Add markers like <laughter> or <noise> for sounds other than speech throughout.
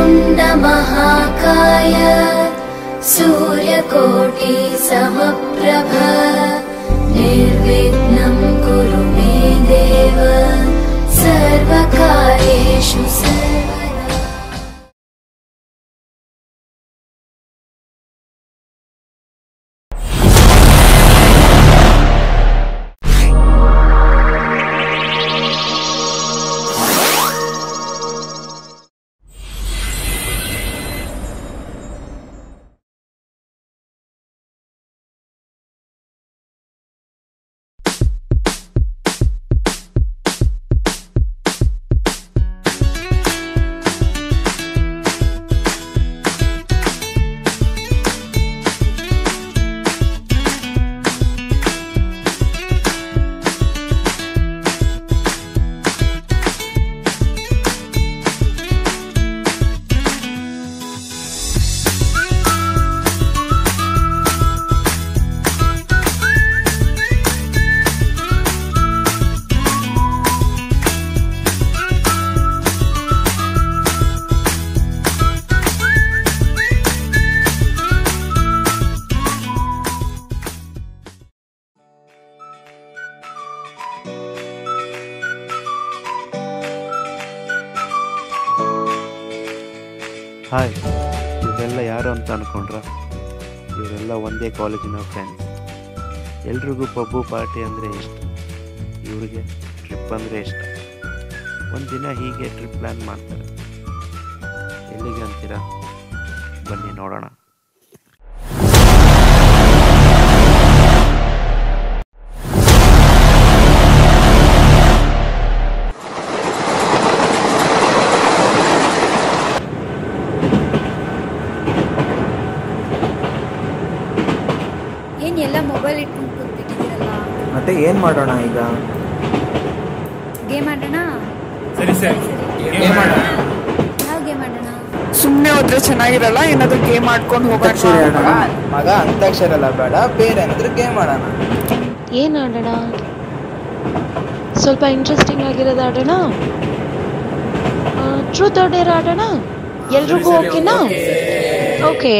पुण्डमहाकाय सूर्यकोटि समप्रभ निर्विघ्नम् कुरु मे देव सर्वकारेषु सर्व ಹಾಯ್, ಇವರೆಲ್ಲ ಯಾರು ಅಂತ ಅನ್ಕೊಂಡ್ರ? ಇವರೆಲ್ಲ ಒಂದೇ ಕಾಲೇಜಿನ ಫ್ರೆಂಡ್ಸ್ ಎಲ್ರಿಗೂ ಪಬ್ಬು ಪಾರ್ಟಿ ಅಂದರೆ ಇಷ್ಟ. ಇವರಿಗೆ ಟ್ರಿಪ್ ಅಂದರೆ ಇಷ್ಟ. ಒಂದಿನ ಹೀಗೆ ಟ್ರಿಪ್ ಪ್ಲ್ಯಾನ್ ಮಾಡ್ತಾರೆ. ಎಲ್ಲಿಗೆ ಅಂತೀರಾ? ಬನ್ನಿ ನೋಡೋಣ. ಮೊಬೈಲ್ ಇಟ್ಕೊಂಡು ಕೂತ್ಬಿಟ್ಟಿದ್ದೀರಲ್ಲ ಮತ್ತೆ ಏನ್ ಮಾಡೋಣ ಈಗ? ಗೇಮ್ ಆಡೋಣ? ಸರಿ ಸರಿ. ಯಾವ ಗೇಮ್ ಆಡೋಣ? ಸುಮ್ಮನೆ ಹೋದ್ರೆ ಚೆನ್ನಾಗಿರಲ್ಲ? ಏನಾದ್ರು ಗೇಮ್ ಆಡ್ಕೊಂಡು ಹೋಗೋಣ. ಮಗ ಅಂತಾಕ್ಷರ ಎಲ್ಲ ಬೇಡ. ಬೇರೆ ಅಂದ್ರೆ ಗೇಮ್ ಆಡೋಣ. ಏನು ಆಡೋಣ? ಸ್ವಲ್ಪ ಇಂಟ್ರೆಸ್ಟಿಂಗ್ ಆಗಿರೋದು ಆಡೋಣ? ಟ್ರೂತ್ ಆರ್ ಡೇರ್ ಆಡೋಣ? ಎಲ್ರಿಗೂ ಓಕೆನಾ? ಓಕೆ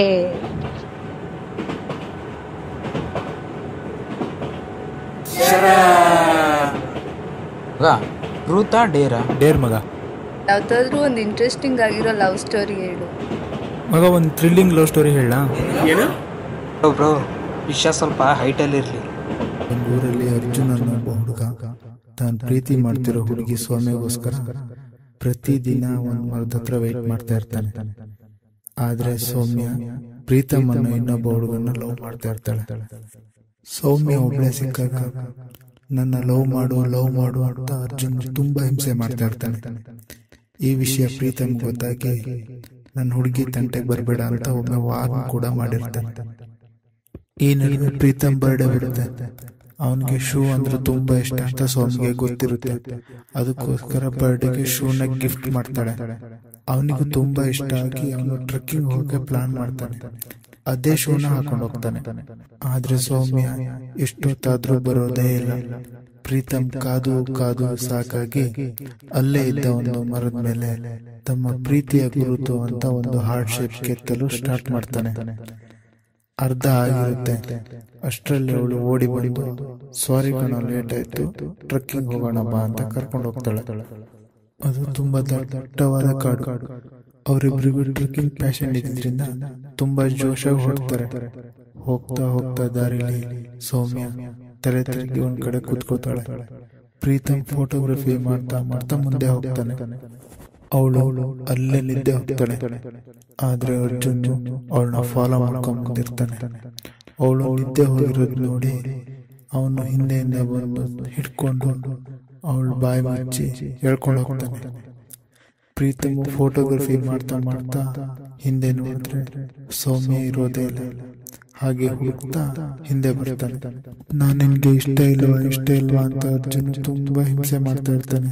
ಮಗ ಟ್ರೂತಾ ಡೇರಾ. ಡೇರ್ ಮಗ. ಯಾವ್ದಾದ್ರೂ ಒಂದು ಇಂಟ್ರೆಸ್ಟಿಂಗ್ ಆಗಿರೋ ಲವ್ ಸ್ಟೋರಿ ಹೇಳು. ಮಗ ಒಂದು ಥ್ರಿಲ್ಲಿಂಗ್ ಲವ್ ಸ್ಟೋರಿ ಹೇಳ ಬ್ರೋ ಬ್ರೋ ವಿಷಯ ಸ್ವಲ್ಪ ಹೈಟಲ್ಲಿ ಇರಲಿ. ಒಂದು ಊರಲ್ಲಿ ಅರ್ಜುನ್ ಅನ್ನೋ ಒಬ್ಬ ಹುಡುಗ ತಾನು ಪ್ರೀತಿ ಮಾಡ್ತಿರೋ ಹುಡುಗಿ ಸೌಮ್ಯಗೋಸ್ಕರ ಪ್ರತಿದಿನ ಒಂದು ಮರದ ಹತ್ರ ವೇಟ್ ಮಾಡ್ತಾ ಇರ್ತಾನೆ. ಆದ್ರೆ ಸೌಮ್ಯ ಪ್ರೀತಮ್ ಅನ್ನೋ ಇನ್ನೊಬ್ಬ ಹುಡುಗನ ಲವ್ ಮಾಡ್ತಾ ಇರ್ತಾಳೆ. ಸೌಮ್ಯ ಒಬ್ಳೆ ಸಿಕ್ಕಾಗ ನನ್ನ ಲವ್ ಮಾಡು ಲವ್ ಮಾಡು ಅಂತ ಅರ್ಜುನ್ ತುಂಬಾ ಹಿಂಸೆ ಮಾಡ್ತಾ ಇರ್ತಾನೆ. ಈ ವಿಷಯ ಪ್ರೀತಮ್ ಗೊತ್ತಾಗಿ ನನ್ನ ಹುಡುಗಿ ತಂಟೆಗೆ ಬರಬೇಡ ಅಂತ ಒಮ್ಮೆ ವಾರ್ನ್ ಕೂಡ ಮಾಡಿರ್ತಾನೆ. ಈ ನಡುವೆ ಪ್ರೀತಮ್ ಬರ್ಡೆ ಬಿಡುತ್ತೆ. ಅವನಿಗೆ ಶೂ ಅಂದ್ರೆ ತುಂಬಾ ಇಷ್ಟ ಅಂತ ಸ್ವಾಮಿಗೆ ಗೊತ್ತಿರುತ್ತೆ. ಅದಕ್ಕೋಸ್ಕರ ಬರ್ಡೇಗೆ ಶೂನ ಗಿಫ್ಟ್ ಮಾಡ್ತಾಳೆ. ಅವನಿಗೂ ತುಂಬಾ ಇಷ್ಟ ಆಗಿ ಅವನು ಟ್ರೆಕ್ಕಿಂಗ್ ಹೋಗಕ್ಕೆ ಪ್ಲಾನ್ ಮಾಡ್ತಾನೆ. ಅದೇ ಶೂನ ಹಾಕೊಂಡು ಹೋಗ್ತಾನೆ. ಆದ್ರೆ ಸೌಮ್ಯ ಎಷ್ಟೊತ್ತಾದ್ರೂ ಬರೋದೇ ಇಲ್ಲ. ಪ್ರೀತಮ್ ಕಾದು ಕಾದು ಸಾಕಾಗಿ ಅಲ್ಲೇ ಇದ್ದ ಒಂದು ಮರದ ಮೇಲೆ ತಮ್ಮ ಪ್ರೀತಿಯ ಗುರುತು ಅಂತ ಒಂದು ಹಾರ್ಟ್ ಶೇಪ್ ಕೆತ್ತಲು ಸ್ಟಾರ್ಟ್ ಮಾಡ್ತಾನೆ. ಅರ್ಧ ಆಗಿರುತ್ತೆ. ಅಷ್ಟರಲ್ಲಿ ಅವಳು ಓಡಿ ಬಂದು ಸಾರಿ ಕಣ ಲೇಟ್ ಆಯ್ತು. ಟ್ರಕ್ಕಿಂಗ್ ಹೋಗೋಣ ಬಾ ಅಂತ ಕರ್ಕೊಂಡು ಹೋಗ್ತಾಳೆ. ಅದು ತುಂಬಾ ದಟ್ಟವಾದ ಕಾಡು. ಅವರಿಬ್ಬರಿಗೂ ಟ್ರೆಕ್ಕಿಂಗ್ ಪ್ಯಾಷನ್ ಇದ್ರಿಂದ ತುಂಬಾ ಜೋಶಾಗಿ ಹೋಗ್ತಾರೆ. ಹೋಗ್ತಾ ಹೋಗ್ತಾ ದಾರಿಲಿ ಸೌಮ್ಯ ತಲೆ ತಿರುಗಿ ಒಂದ್ ಕಡೆ ಕೂತ್ಕೋತಾಳೆ ಪ್ರೀತಮ್ ಫೋಟೋಗ್ರಫಿ ಮಾಡ್ತಾ ಮಾಡ್ತಾ ಮುಂದೆ ಹೋಗ್ತಾನೆ. ಅವಳು ಅಲ್ಲೇ ನಿದ್ದೆ ಹೋಗ್ತಾಳೆ. ಆದ್ರೆ ಅರ್ಜುನ್ ಅವಳನ್ನ ಫಾಲೋ ಮಾಡ್ಕೊಂಡ್ ಬಂದಿರ್ತಾನೆ ಅವಳು ನಿದ್ದೆ ಹೋಗಿರೋದು ನೋಡಿ ಅವನು ಹಿಂದೆಯಿಂದ ಬಂದು ಹಿಡ್ಕೊಂಡು ಅವಳು ಬಾಯಿ ಮುಚ್ಚಿ ಹೇಳ್ಕೊಂಡು ಹೋಗ್ತಾನೆ. ಪ್ರೀತಮ್ ಫೋಟೋಗ್ರಫಿ ಮಾಡ್ತಾ ಮಾಡ್ತಾ ಹಿಂದೆ ನೋಡಿದ್ರೆ ಸೌಮ್ಯ ಇರೋದೇ ಇಲ್ಲ. ಹಾಗೆ ಹುಡುಕ್ತಾ ಹಿಂದೆ ಬರ್ತಾನೆ. ನಾನು ನಿನ್ಗೆ ಇಷ್ಟ ಇಲ್ವಾ? ಇಷ್ಟ ಇಲ್ವಾ ಅಂತ ಅರ್ಜುನ್ ತುಂಬಾ ಹಿಂಸೆ ಮಾಡ್ತಾ ಇರ್ತಾನೆ.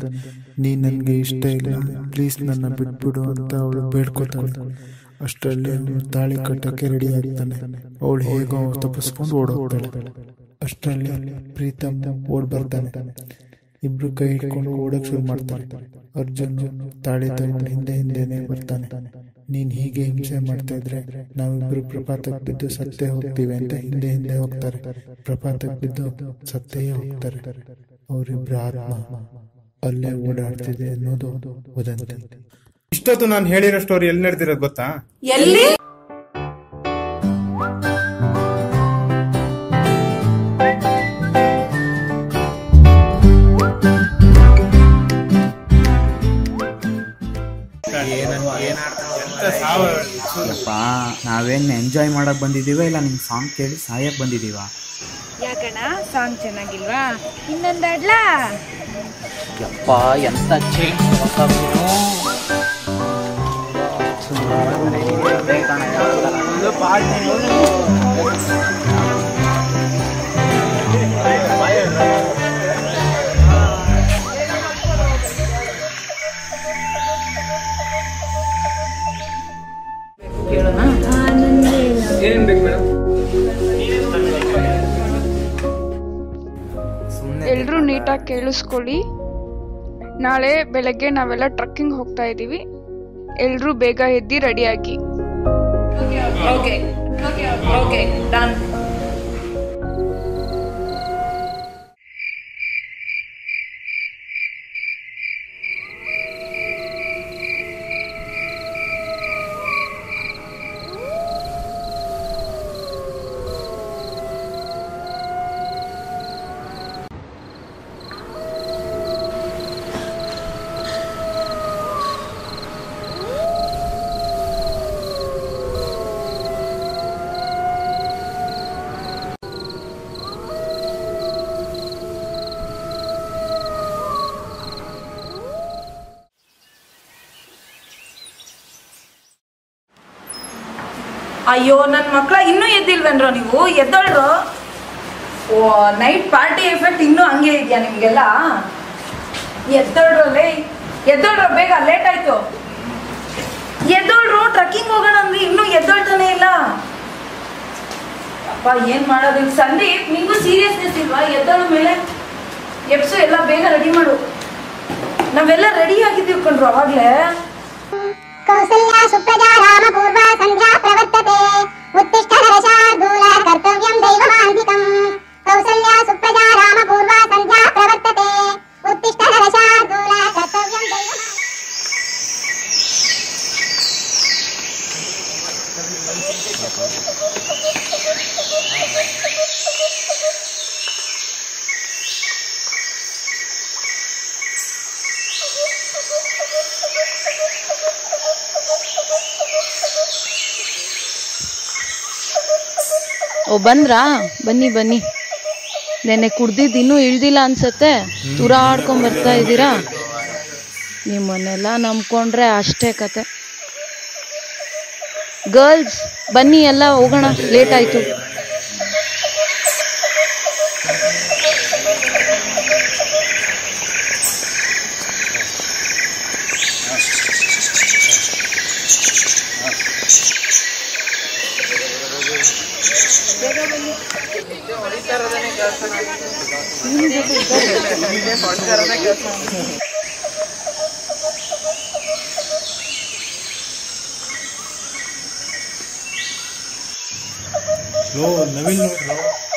ನೀ ನನ್ಗೆ ಇಷ್ಟ ಇಲ್ಲ. ಪ್ಲೀಸ್ ನನ್ನ ಬಿಟ್ಬಿಡು ಅಂತ ಅವಳು ಬೇಡ್ಕೊತಾಳೆ. ಅಷ್ಟರಲ್ಲಿ ಅವನು ತಾಳಿ ಕಟ್ಟಕ್ಕೆ ರೆಡಿ ಆಗ್ತಾನೆ ಅವಳು ಹೇಗೋ ತಪ್ಪಿಸ್ಕೊಂಡು ಓಡೋಗ್ತಾಳೆ. ಅಷ್ಟರಲ್ಲಿ ಪ್ರೀತಮ್ ಓಡ್ ಬರ್ತಾನೆ. ಇಬ್ರು ಕೈ ಹಿಡ್ಕೊಂಡು ಓಡಕ್ ಶುರು ಮಾಡ್ತಾರೆ. ಅರ್ಜುನ್ ತಾಳಿ ತಗೊಂಡು ಹಿಂದೆ ಹಿಂದೆನೆ ಬರ್ತಾನೆ. ನೀನ್ ಹೀಗೆ ಹಿಂಸೆ ಮಾಡ್ತಾ ಇದ್ರೆ ನಾವಿಬ್ರು ಪ್ರಪಾತಕ್ಕೆ ಬಿದ್ದು ಸತ್ತೇ ಹೋಗ್ತೀವಿ ಅಂತ ಹಿಂದೆ ಹಿಂದೆ ಹೋಗ್ತಾರೆ. ಪ್ರಪಾತಕ್ಕೆ ಬಿದ್ದು ಸತ್ತೇ ಹೋಗ್ತಾರೆ. ಅವರಿಬ್ರು ಆತ್ಮ ಅಲ್ಲೇ ಓಡಾಡ್ತಿದೆ ಅನ್ನೋದು ವದಂತಿ. ಇಷ್ಟೊತ್ತು ನಾನು ಹೇಳಿರೋ ಸ್ಟೋರಿ ಎಲ್ಲಿ ನಡೆದಿರೋದು ಗೊತ್ತಾ? ಎಲ್ಲಿ? ನಾವೇನ್ ಎಂಜಾಯ್ ಮಾಡಕ್ಕೆ ಬಂದಿದ್ದೀವ ಇಲ್ಲ ನಿಮ್ಮ ಸಾಂಗ್ ಕೇಳಿ ಸಾಯಕ್ ಬಂದಿದ್ದೀವ ಯಾಕಣ್ಣ ಸಾಂಗ್ ಚೆನ್ನಾಗಿಲ್ವಾ? ಇನ್ನೊಂದಾಡ್ಲಾ? ಯಪ್ಪ ಎಂತ ಚೇಂಜ್ ಏನ್ ಬೇಕು ಮೇಡಮ್ ಎಲ್ರೂ ನೀಟಾಗಿ ಕೇಳಿಸ್ಕೊಳ್ಳಿ. ನಾಳೆ ಬೆಳಗ್ಗೆ ನಾವೆಲ್ಲ ಟ್ರಕ್ಕಿಂಗ್ ಹೋಗ್ತಾ ಇದ್ದೀವಿ. ಎಲ್ಲರೂ ಬೇಗ ಎದ್ದು ರೆಡಿಯಾಗಿ ಓಕೆ ಓಕೆ ಡನ್ ಅಯ್ಯೋ ನನ್ನ ಮಕ್ಕಳ ಇನ್ನೂ ಎದ್ದಿಲ್ವೇನ್ರೋ ನೀವು? ಎದ್ದಳ್ರು. ಓ ನೈಟ್ ಪಾರ್ಟಿ ಎಫೆಕ್ಟ್ ಇನ್ನೂ ಹಂಗೆ ಇದೆಯಾ ನಿಮಗೆಲ್ಲ? ಎದ್ದೋಳ್ರಲ್ಲಿ. ಎದ್ದೋಳ್ರು, ಬೇಗ ಲೇಟ್ ಆಯ್ತು. ಎದ್ದೋಳ್ರು ಟ್ರಕ್ಕಿಂಗ್ ಹೋಗೋಣ ಅಂದ್ರೆ ಇನ್ನೂ ಎದ್ದೋಳ್ತಾನೆ ಇಲ್ಲ. ಅಪ್ಪ, ಏನ್ ಮಾಡೋದು? ಸಂದೀಪ್, ನಿಂಗೂ ಸೀರಿಯಸ್ನೆಸ್ ಇಲ್ವಾ? ಎದ್ದಳ ಮೇಲೆ ಎಪ್ಸು ಎಲ್ಲ ಬೇಗ ರೆಡಿ ಮಾಡು. ನಾವೆಲ್ಲ ರೆಡಿ ಆಗಿದ್ದೀವಿ ಕಣ್ರು, ಅವಾಗ್ಲೇ. ಕೌಸಲ್ಯ, ಸುಪ್ರಜಾ ರಾಮ ಪೂರ್ವ ಬಂದ್ರಾ? ಬನ್ನಿ ಬನ್ನಿ. ನೆನ್ನೆ ಕುಡ್ದಿದ್ದು ಇನ್ನೂ ಇಳ್ದಿಲ್ಲ ಅನ್ಸತ್ತೆ. ತುರಾಡ್ಕೊಂಡ್ ಬರ್ತಾ ಇದ್ದೀರಾ? ನಿಮ್ಮನ್ನೆಲ್ಲ ನಂಬ್ಕೊಂಡ್ರೆ ಅಷ್ಟೇ ಕತೆ. ಗರ್ಲ್ಸ್ ಬನ್ನಿ ಎಲ್ಲ ಹೋಗೋಣ. ಲೇಟ್ ಆಯ್ತು. ಲೋ ನವಿಲ್ ನೋಡ್ರೋ ನಾನು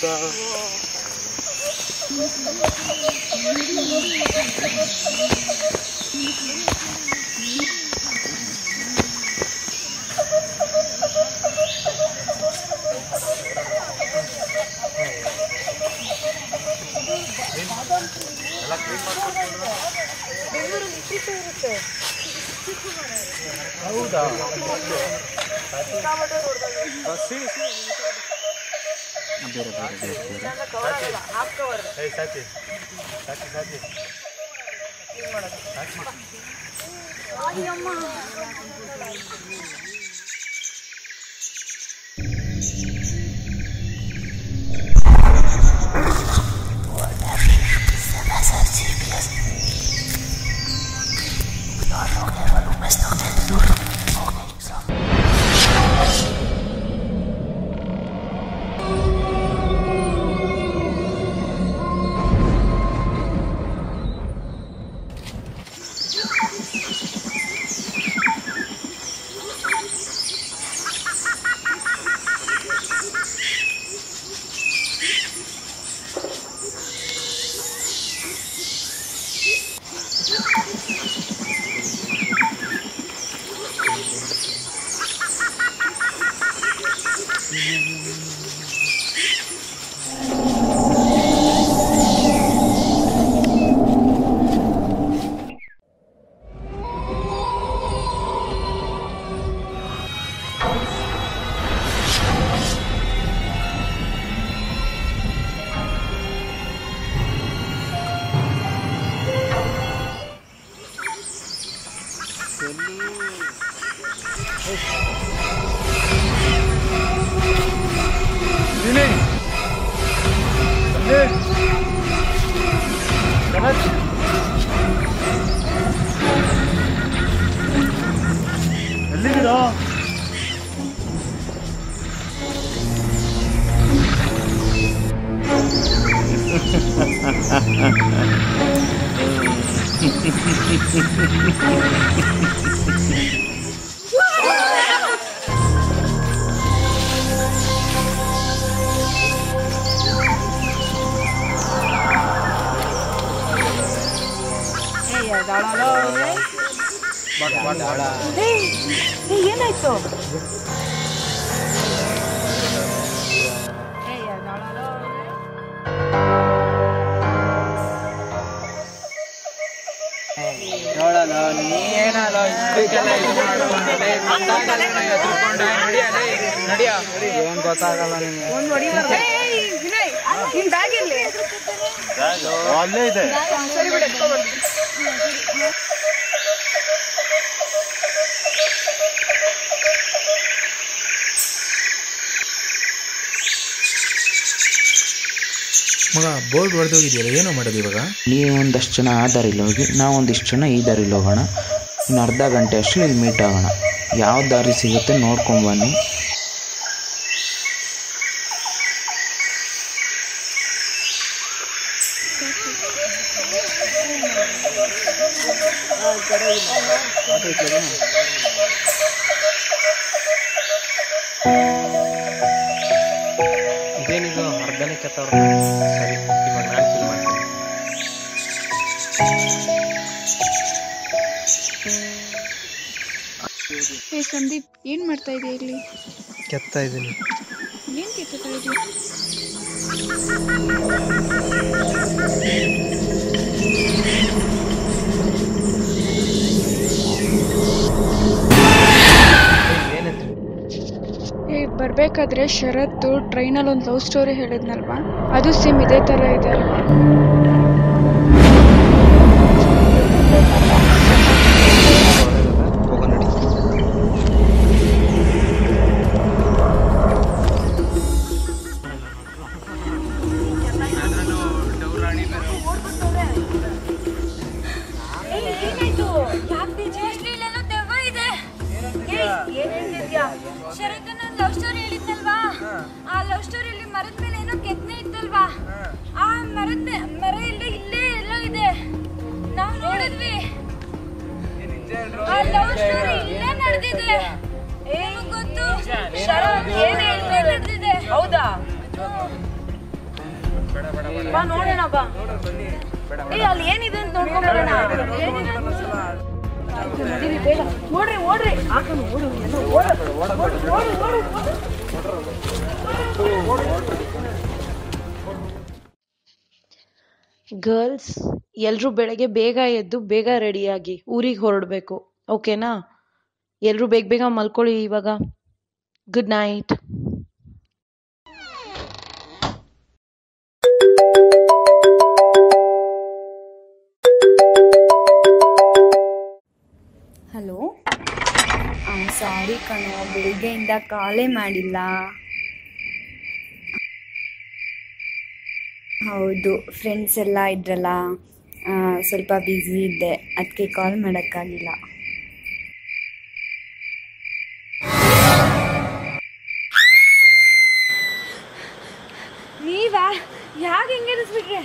stuff. ಹೌದಾ ಸಿ ಸಿ ಬೇರೆ ಬೇರೆ ಬೇರೆ ಬೇರೆ. Uhum. dong. <laughs> Hahaha. ನೋಡಲ್ಲ ನಿಮ್ಗೆ ಒಂದ್ ವಿನಯ್ ಅಲ್ಲೇ ಇದೆ ಸರಿ ಬಿಡು ಮಗ, ಬೋರ್ಡ್ ಹೊಡೆದೋಗಿದೆಯಲ್ಲ, ಏನು ಮಾಡೋದು ಇವಾಗ? ನೀವು ಒಂದಷ್ಟು ಜನ ಆ ದಾರಿಲಿ ಹೋಗಿ, ನಾವು ಒಂದಿಷ್ಟು ಜನ ಈ ದಾರಿಲಿ ಹೋಗೋಣ. ಇನ್ನು ಅರ್ಧ ಗಂಟೆ ಅಷ್ಟು ಇಲ್ಲಿ ಮೀಟ್ ಆಗೋಣ. ಯಾವ ದಾರಿ ಸಿಗುತ್ತೆ ನೋಡ್ಕೊಂಬನ್ನಿ ಇದೇನಿದು ಕೆತ್ತವ್ರ ಸರಿ ಇವಾಗ ನಾನು ಫಿಲ್ ಮಾಡ್ತೀನಿ. ಏ ಸಂದೀಪ್ ಏನ್ ಮಾಡ್ತಾ ಇದೀಯ ಇಲ್ಲಿ? ಕೆತ್ತಾ ಇದ್ದೀನಿ. ಏನ್ ಕೆತ್ತಾ ಇದೀಯ? ಬರ್ಬೇಕಾದ್ರೆ ಶರತ್ ಟ್ರೈನಲ್ಲಿ ಒಂದು ಲವ್ ಸ್ಟೋರಿ ಹೇಳಿದ್ನಲ್ವಾ? ಅದು ಸೇಮ್ ಇದೇ ತರ ಇದೆ ಅಲ್ವಾ? ಗರ್ಲ್ಸ್ ಎಲ್ಲರೂ ಬೆಳಗ್ಗೆ ಬೇಗ ಎದ್ದು ಬೇಗ ರೆಡಿಯಾಗಿ ಊರಿಗೆ ಹೊರಡ್ಬೇಕು. ಓಕೆನಾ ಎಲ್ಲರೂ ಬೇಗ ಬೇಗ ಮಲ್ಕೊಳ್ಳಿ ಇವಾಗ. ಗುಡ್ ನೈಟ್ ಹಲೋ ಸಾರಿ ಕಣೋ. ಬೆಳಿಗ್ಗೆಯಿಂದ ಕಾಲೇ ಮಾಡಿಲ್ಲ. ಹೌದು ಫ್ರೆಂಡ್ಸ್ ಎಲ್ಲ ಇದ್ರಲ್ಲ. ಸ್ವಲ್ಪ ಬ್ಯುಸಿ ಇದ್ದೆ. ಅದಕ್ಕೆ ಕಾಲ್ ಮಾಡೋಕ್ಕಾಗಿಲ್ಲ ನೀವಾ ಯಾಕೆ ಹಿಂಗೆ ಇರಿಸ್ಬಿಟ್ರೆ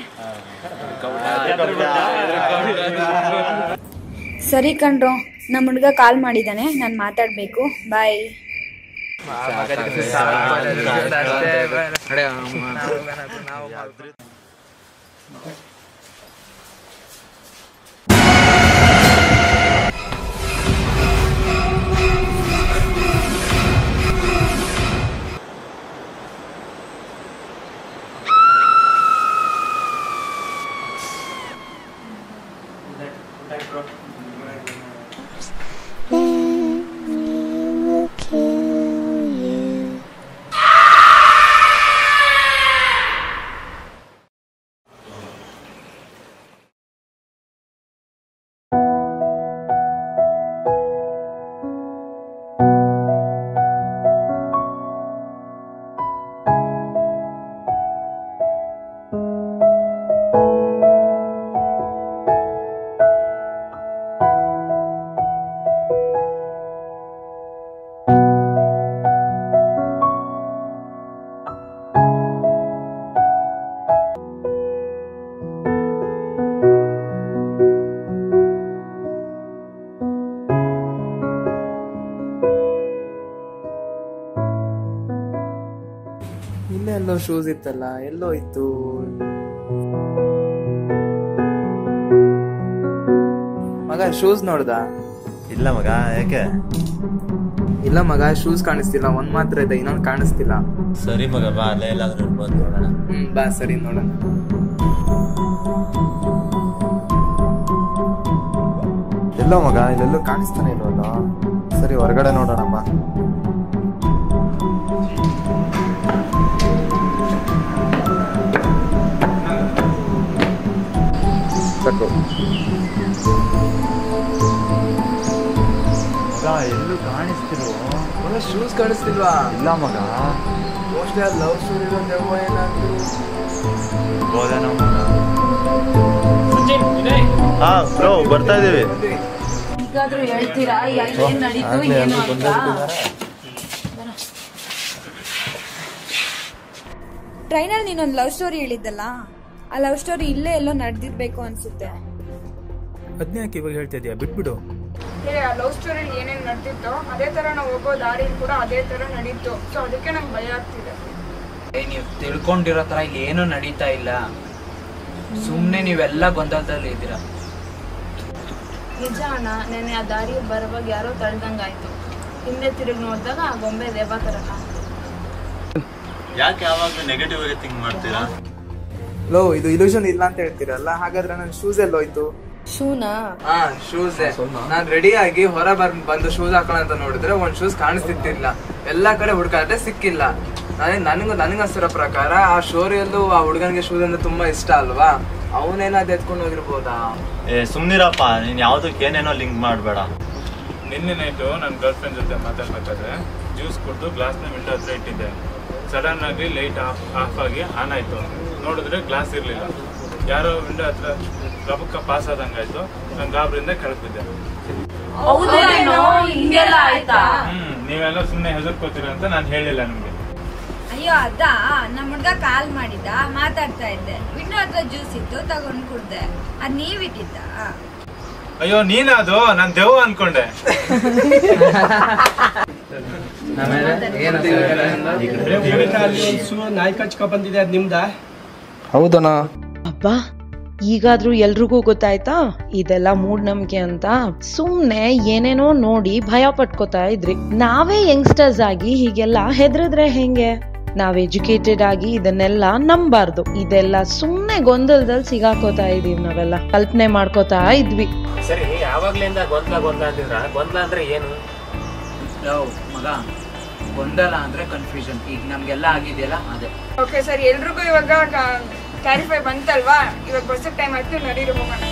ಸರಿ ಕಣ್ರೋ ನಮ್ಮ ಹುಡುಗ ಕಾಲ್ ಮಾಡಿದ್ದಾನೆ ನಾನು ಮಾತಾಡಬೇಕು ಬಾಯ್ ಶೂಸ್ ಇತ್ತಲ್ಲ ಎಲ್ಲೋ ಇತ್ತು. ಮಗ ಶೂಸ್ ನೋಡ್ದ? ಇಲ್ಲ ಮಗ ಯಾಕೆ? ಇಲ್ಲ ಮಗ ಶೂಸ್ ಕಾಣಿಸ್ತಿಲ್ಲ ಒಂದ್ ಮಾತ್ರ ಇದೆ ಇನ್ನೊಂದು ಕಾಣಿಸ್ತಿಲ್ಲ. ಸರಿ ಮಗ ಬಾ ಅಲ್ಲೇ ಎಲ್ಲಾದ್ರೂ ಬಂದು ನೋಡೋಣ. ಹ್ಮ್ ಬಾ ಸರಿ ನೋಡೋಣ. ಎಲ್ಲೋ ಮಗ ಇಲ್ಲೆಲ್ಲೂ ಕಾಣಿಸ್ತಾನೆ ಇಲ್ವಲ್ಲ? ಸರಿ ಹೊರಗಡೆ ನೋಡೋಣ ಬಾ. ಎಲ್ಲೂ ಕಾಣಿಸ್ತಿರೋ ಮಗ ಶೂಸ್ ಕಾಣಿಸ್ತಿಲ್ವಾ? ಇಲ್ಲ ಮಗ. ಮೋಸ್ಟ್ಲಿ ಲವ್ ಸ್ಟೋರಿ ದೆವ್ವ ಏನಾದ್ರು? ಹೋದೇನೋ ಮಗ. ಹಾ ಬ್ರೋ ಬರ್ತಾ ಇದೀವಿ. ಈಗಾದ್ರೂ ಹೇಳ್ತೀರಾ? ಏನ್ ನಡೀತು ಏನು ಅಂತ ಟ್ರೈನಲ್ಲಿ ನೀನೊಂದು ಲವ್ ಸ್ಟೋರಿ ಹೇಳಿದ್ದಲ್ಲ? ಆ ಲವ್ ಸ್ಟೋರಿ ಇಲ್ಲೇ ಎಲ್ಲೋ ನಡೆದಿರ್ಬೇಕು ಅನ್ಸುತ್ತೆ. ಅದನ್ನ ಯಾಕೆ ಇವಾಗ ಹೇಳ್ತಾ ಇದೀಯಾ? ಬಿಟ್ಬಿಡು. ಲವ್ ಸ್ಟೋರಿ ಏನೇನ್ ನಡೆದಿತ್ತೋ ಅದೇ ತರ ನಾವು ಹೋಗೋ ದಾರಿ ಕೂಡ ಅದೇ ತರ ನಡೀತು. ಸೊ ಅದಕ್ಕೆ ನಂಗೆ ಭಯ ಆಗ್ತಿದೆ. ನೀವು ತಿಳ್ಕೊಂಡಿರೋ ತರ ಇಲ್ಲಿ ಏನೂ ನಡೀತಾ ಇಲ್ಲ. ಸುಮ್ನೆ ನೀವೆಲ್ಲ ಗೊಂದಲದಲ್ಲಿ ಇದ್ದೀರಾ? ನಿಜ ಅಣ್ಣ ನೆನೆ ಆ ದಾರಿ ಬರುವಾಗ ಯಾರೋ ತಳ್ದಂಗಾಯ್ತು ಹಿಂದೆ ತಿರುಗಿ ನೋಡಿದಾಗ ಆ ಗೊಂಬೆ ದೇವ ತರ ಯಾಕೆ ಯಾವಾಗಲೂ ನೆಗೆಟಿವ್ ಆಗಿ ಥಿಂಕ್ ಮಾಡ್ತೀರಾ? ಲೋ ಇದು ಇಲ್ಯೂಷನ್ ಇಲ್ಲ ಅಂತ ಹೇಳ್ತೀರಲ್ಲ? ಹಾಗಾದ್ರೆ ನನ್ನ ಶೂಸ್ ಎಲ್ಲೋಯ್ತು. ಶೂನಾ? ಹಾ ಶೂಸ್ ನಾನ್ ರೆಡಿ ಆಗಿ ಹೊರ ಬಂದು ಶೂಸ್ ಹಾಕೋಣ ಅಂತ ನೋಡಿದ್ರೆ ಒಂದ್ ಶೂಸ್ ಕಾಣಿಸ್ತಿದ್ದಿಲ್ಲ. ಎಲ್ಲಾ ಕಡೆ ಹುಡ್ಕಾದ್ರೆ ಸಿಕ್ಕಿಲ್ಲ. ನಾನೇ ನನ್ಗ ನನಗನ್ಸಿರೋ ಪ್ರಕಾರ ಆ ಶೋರಿಯಲ್ಲೂ ಆ ಹುಡುಗನಿಗೆ ಶೂಸ್ ಅಂದ್ರೆ ತುಂಬಾ ಇಷ್ಟ ಅಲ್ವಾ? ಅವನೇನಾದ್ ಎತ್ಕೊಂಡು ಹೋಗಿರ್ಬೋದಾ? ಏ ಸುಮ್ನಿರಪ್ಪ. ನೀನ್ ಯಾವ್ದಕ್ಕೆ ಏನೇನೋ ಲಿಂಕ್ ಮಾಡ್ಬೇಡ. ನಿನ್ನೆ ನೈಟು ನನ್ನ ಗರ್ಲ್ ಫ್ರೆಂಡ್ ಜೊತೆ ಮಾತಾಡ್ಬೇಕಾದ್ರೆ ಜ್ಯೂಸ್ ಕುಡಿದು ಗ್ಲಾಸ್ನ ವಿಂಡೋ ಹತ್ರ ಇಟ್ಟಿದ್ದೆ. ಸಡನ್ ಆಗಿ ಲೈಟ್ ಆಫ್ ಆಫ್ ಆಗಿ ಆನ್ ಆಯ್ತು. ನೋಡಿದ್ರೆ ಗ್ಲಾಸ್ ಇರಲಿಲ್ಲ. ಯಾರೋ ವಿಂಡೋ ಹತ್ರ ರಬಕ್ಕ ಪಾಸ್ ಆದಂಗಾಯ್ತು ನಾನು ಗಾಬ್ರಿಂದ ಹೌದೇನೋ? ಆಯ್ತಾ? ಹ್ಮ್ ನೀವೆಲ್ಲ ಸುಮ್ಮನೆ ಹೆದರ್ಕೋತೀರ ಅಂತ ನಾನು ಹೇಳಿಲ್ಲ ನಿಮ್ಗೆ. ಅಯ್ಯೋ ಅದಾ. ನಮ್ಮ ಹುಡ್ಗ ಕಾಲ್ ಮಾಡಿದ್ದ ಮಾತಾಡ್ತಾ ಇದ್ದೆ. ವಿಂಡೋ ಹತ್ರ ಜ್ಯೂಸ್ ಇತ್ತು ತಗೊಂಡ್ ಕುಡ್ದೆ. ಅದ್ ನೀವ್ ಇಟ್ಟಿದ್ದ? ಅಯ್ಯೋ ನೀನದು? ನಾನು ದೆವ್ವ ಅನ್ಕೊಂಡೆ. ನಾಯಿ ಕಚ್ಕೊ ಬಂದಿದೆ ಅದ್ ನಿಮ್ದ? ಹೌದಣ್ಣ. ಅಬ್ಬಾ ಈಗಾದ್ರೂ ಎಲ್ರಿಗೂ ಗೊತ್ತಾಯ್ತಾ? ಇದೆಲ್ಲ ಮೂಢನಂಬಿಕೆ ಅಂತ. ಸುಮ್ನೆ ಏನೇನೋ ನೋಡಿ ಭಯ ಪಟ್ಕೋತಾ ಇದ್ರಿ. ನಾವೇ ಯಂಗ್ಸ್ಟರ್ಸ್ ಆಗಿ ಹೀಗೆಲ್ಲ ಹೆದ್ರಿದ್ರೆ ಹೆಂಗೆ? ನಾವ್ ಎಜುಕೇಟೆಡ್ ಆಗಿ ಇದನ್ನೆಲ್ಲ ನಂಬಾರ್ದು. ಇದೆಲ್ಲ ಸುಮ್ನೆ ಗೊಂದಲದಲ್ಲಿ ಸಿಗಾಕೋತಾ ಇದೀವಿ ನಾವೆಲ್ಲ. ಕಲ್ಪನೆ ಮಾಡ್ಕೋತಾ ಇದ್ವಿ. ಸರಿ ಯಾವಾಗ್ಲಿಂದ ಗೊಂದಲ ಗೊಂದಲ ಅಂತಿದ್ರ ಗೊಂದಲ ಅಂದ್ರೆ ಏನು? ಮಗ. ಗೊಂದಲ ಅಂದ್ರೆ ಕನ್ಫ್ಯೂಷನ್ ಈಗ ನಮ್ಗೆಲ್ಲ ಆಗಿದೆಯಲ್ಲ ಅದೇ. Okay sir. ಎಲ್ರಿಗೂ ಇವಾಗ ಕ್ಲಾರಿಫೈ ಬಂತಲ್ವಾ? ಇವಾಗ ಬಸ್ ಟೈಮ್ ಆಯ್ತು ನಡೀರು ಹೋಗೋಣ.